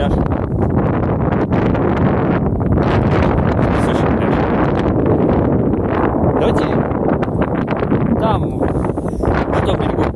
пляж. Песочный пляж. Давайте там, на берегу